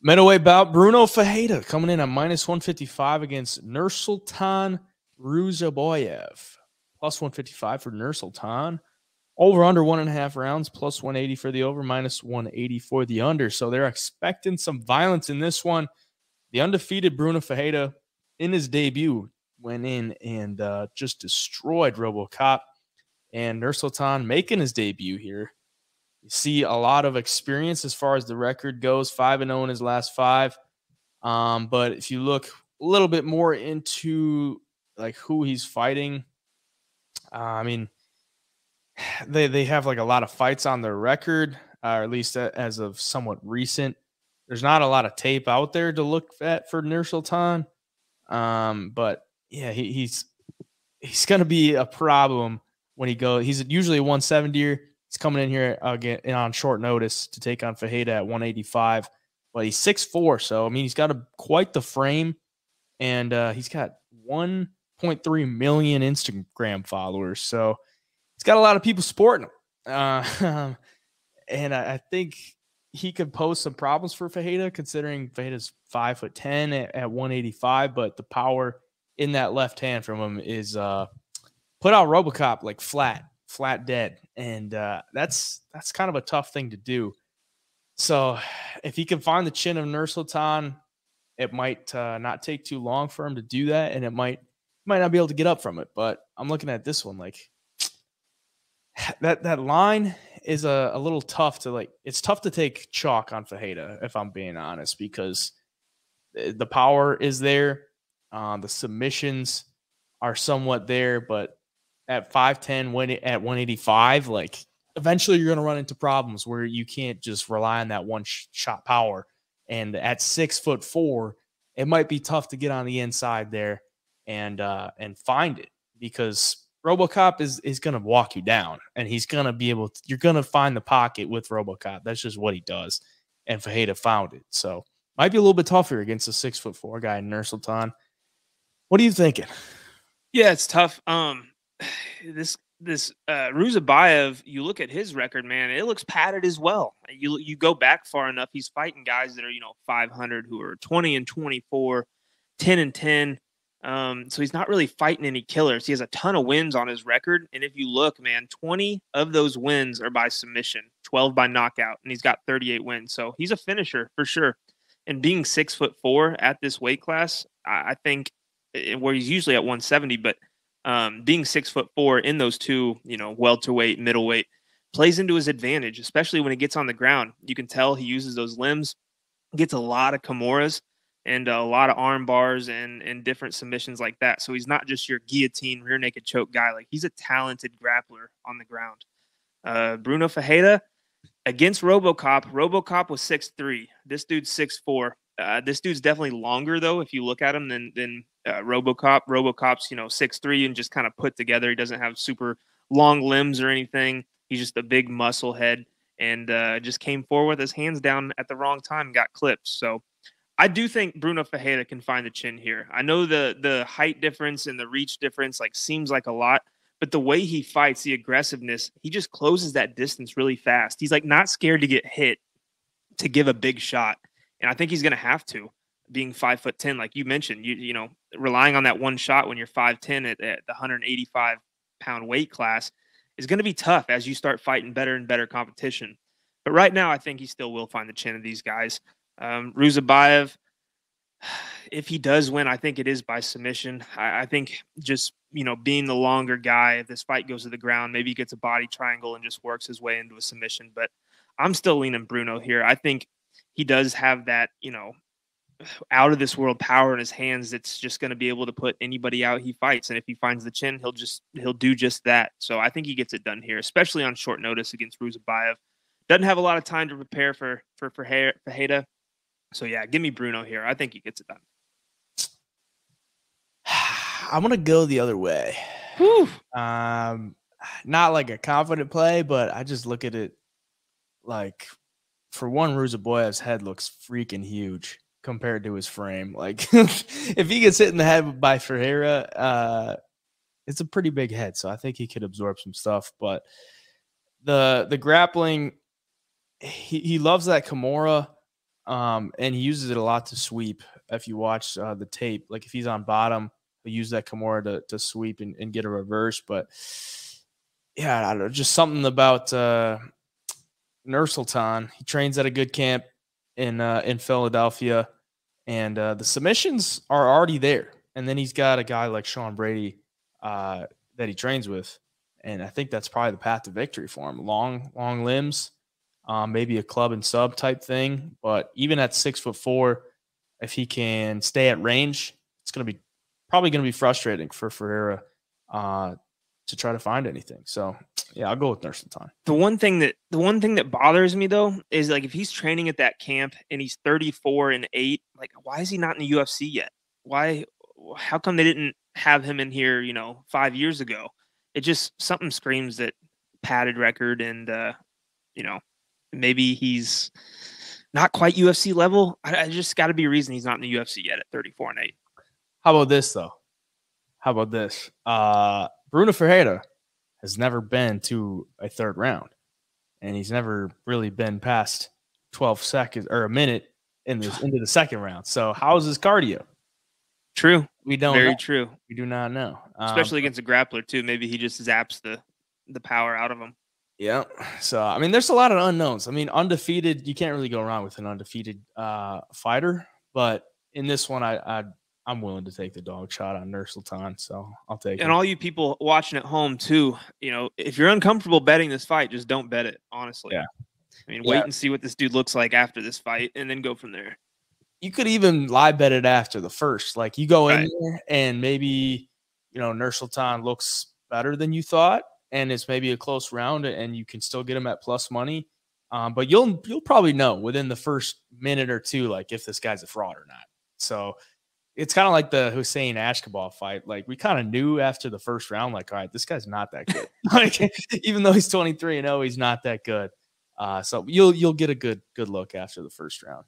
Middleweight bout Bruno Ferreira coming in at minus 155 against Nursulton Ruziboev. Plus 155 for Nursulton. Over under one and a half rounds, plus 180 for the over, minus 180 for the under. So they're expecting some violence in this one. The undefeated Bruno Ferreira in his debut went in and uh, just destroyed Robocop. And Nursulton making his debut here you see a lot of experience as far as the record goes, five and zero oh in his last five. Um, but if you look a little bit more into like who he's fighting, uh, I mean, they they have like a lot of fights on their record, uh, or at least as of somewhat recent. There's not a lot of tape out there to look at for Nursulton, um, but yeah, he, he's he's gonna be a problem when he goes. He's usually a 170er. He's coming in here again on short notice to take on Ferreira at 185, but he's 6'4. So, I mean, he's got a, quite the frame and uh, he's got 1.3 million Instagram followers. So, he's got a lot of people supporting him. Uh, and I, I, think he could pose some problems for Ferreira considering Ferreira's 5 foot 10 at, at 185, but the power in that left hand from him is uh, put out Robocop like flat flat dead, and uh, that's that's kind of a tough thing to do. So if he can find the chin of Nursulton, it might uh, not take too long for him to do that, and it might might not be able to get up from it. But I'm looking at this one like that that line is a, a little tough to like. It's tough to take chalk on Ferreira if I'm being honest because the power is there, uh, the submissions are somewhat there, but at 5'10 when at 185 like eventually you're going to run into problems where you can't just rely on that one sh- shot power and at six foot four it might be tough to get on the inside there and uh and find it because robocop is is going to walk you down and he's going to be able to, you're going to find the pocket with robocop that's just what he does and Ferreira found it so might be a little bit tougher against a six foot four guy Nursulton. What are you thinking? Yeah, it's tough. Um, this this uh Ruziboev, you look at his record, man, it looks padded as well. You you go back far enough, he's fighting guys that are, you know, 500 who are 20 and 24, 10 and 10. Um, so he's not really fighting any killers. He has a ton of wins on his record. And if you look, man, 20 of those wins are by submission, 12 by knockout, and he's got 38 wins. So he's a finisher for sure. And being six foot four at this weight class, I, I think eh, where he's usually at 170, but um, being six foot four in those two, you know, welterweight, middleweight, plays into his advantage, especially when he gets on the ground. You can tell he uses those limbs, gets a lot of Kimuras and a lot of arm bars and and different submissions like that. So he's not just your guillotine rear naked choke guy. Like he's a talented grappler on the ground. Uh, Bruno Ferreira against RoboCop. RoboCop was six three. This dude's six four. Uh, this dude's definitely longer though, if you look at him, than than uh, RoboCop. RoboCop's you know six three and just kind of put together. He doesn't have super long limbs or anything. He's just a big muscle head and uh, just came forward with his hands down at the wrong time, got clipped. So I do think Bruno Ferreira can find the chin here. I know the the height difference and the reach difference like seems like a lot, but the way he fights, the aggressiveness, he just closes that distance really fast. He's like not scared to get hit to give a big shot and I think he's going to have to, being five foot ten, like you mentioned. You you know, relying on that one shot when you're five ten at, at the 185 pound weight class is going to be tough as you start fighting better and better competition. But right now, I think he still will find the chin of these guys. Um, Ruziboev, if he does win, I think it is by submission. I, I, think just you know being the longer guy, if this fight goes to the ground, maybe he gets a body triangle and just works his way into a submission. But I'm still leaning Bruno here. I think he does have that, you know, out of this world power in his hands that's just going to be able to put anybody out he fights. And if he finds the chin he'll just he'll do just that. So i think he gets it done here especially on short notice against Ruziboev. Doesn't have a lot of time to prepare for for for Ferreira so yeah give me Bruno here. I think he gets it done. I'm gonna go the other way. Whew. um not like a confident play but I just look at it like for one, Ruziboev's head looks freaking huge compared to his frame. Like if he gets hit in the head by Ferreira, uh, it's a pretty big head. So I think he could absorb some stuff. But the the grappling, he, he loves that Kimura. Um, and he uses it a lot to sweep. If you watch uh, the tape, like if he's on bottom, he'll use that Kimura to, to sweep and, and get a reverse. But yeah, I don't know, just something about uh, Nursulton. He trains at a good camp in uh, in Philadelphia, and uh, the submissions are already there. And then he's got a guy like Sean Brady uh, that he trains with, and I think that's probably the path to victory for him. Long, long limbs, um, maybe a club and sub type thing. But even at six foot four, if he can stay at range, it's going to be probably going to be frustrating for Ferreira uh, to try to find anything. So yeah, I'll go with Nursulton. The one thing that the one thing that bothers me though is like if he's training at that camp and he's 34 and 8, like why is he not in the UFC yet? Why how come they didn't have him in here, you know, 5 years ago? It just something screams that padded record and uh you know, maybe he's not quite UFC level. I, I just got to be a reason he's not in the UFC yet at 34 and 8. How about this though? How about this? Uh Bruno Ferreira has never been to a third round, and he's never really been past 12 seconds or a minute in this into the second round. So how's his cardio? True. We don't Very know. true. We do not know. Um, Especially against a grappler too. Maybe he just zaps the the power out of him. Yeah. So I mean, there's a lot of unknowns. I mean, undefeated. You can't really go wrong with an undefeated uh, fighter. But in this one, I, I I'm willing to take the dog shot on Nursulton. So I'll take And it. And all you people watching at home too, you know, if you're uncomfortable betting this fight, just don't bet it. Honestly. Yeah. I mean, Yeah. wait and see what this dude looks like after this fight, and then go from there. you could even lie bet it after the first. Like you go in there and maybe you know Nursulton looks better than you thought, and it's maybe a close round, and you can still get him at plus money. Um, but you'll you'll probably know within the first minute or two, like if this guy's a fraud or not. So it's kind of like the Hussein Askhabov fight. Like we kind of knew after the first round, like, all right, this guy's not that good. like even though he's 23 and 0, he's not that good. Uh, so you'll you'll get a good good look after the first round.